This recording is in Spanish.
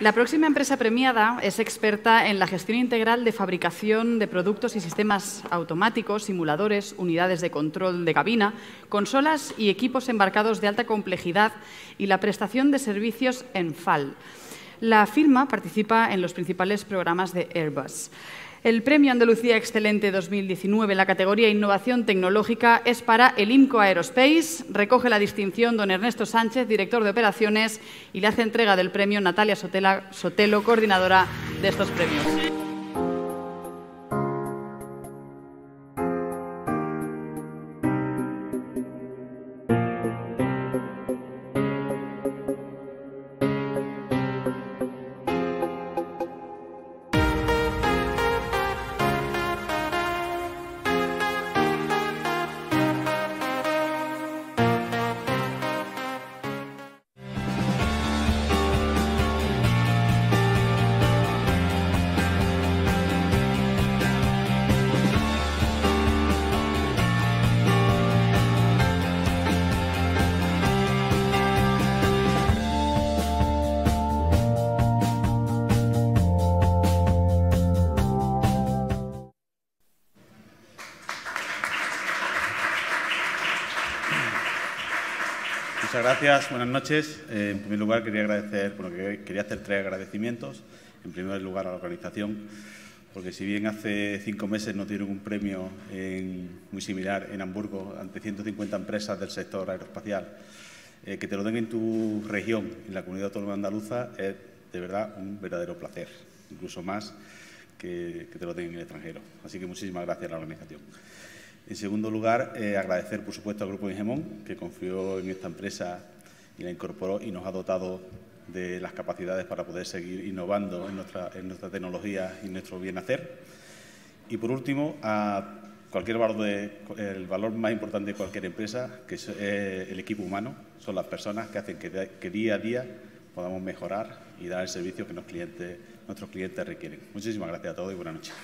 La próxima empresa premiada es experta en la gestión integral de fabricación de productos y sistemas automáticos, simuladores, unidades de control de cabina, consolas y equipos embarcados de alta complejidad y la prestación de servicios en FAL. La firma participa en los principales programas de Airbus. El Premio Andalucía Excelente 2019 en la categoría Innovación Tecnológica es para el IMCO Aerospace. Recoge la distinción don Ernesto Sánchez, director de operaciones, y le hace entrega del premio Natalia Sotelo, coordinadora de estos premios. Muchas gracias, buenas noches. Eh, en primer lugar, quería agradecer, bueno, quería hacer tres agradecimientos. En primer lugar, a la organización, porque si bien hace cinco meses no dieron un premio muy similar en Hamburgo ante 150 empresas del sector aeroespacial, eh, que te lo den en tu región, en la comunidad autónoma andaluza, es de verdad un verdadero placer, incluso más que, que te lo den en el extranjero. Así que muchísimas gracias a la organización. En segundo lugar, eh, agradecer, por supuesto, al Grupo Ingemón, que confió en esta empresa y la incorporó y nos ha dotado de las capacidades para poder seguir innovando en nuestra, en nuestra tecnología y nuestro bien hacer. Y, por último, a cualquier valor el valor más importante de cualquier empresa, que es eh, el equipo humano, son las personas que hacen que, que día a día podamos mejorar y dar el servicio que nuestros clientes requieren. Muchísimas gracias a todos y buenas noches.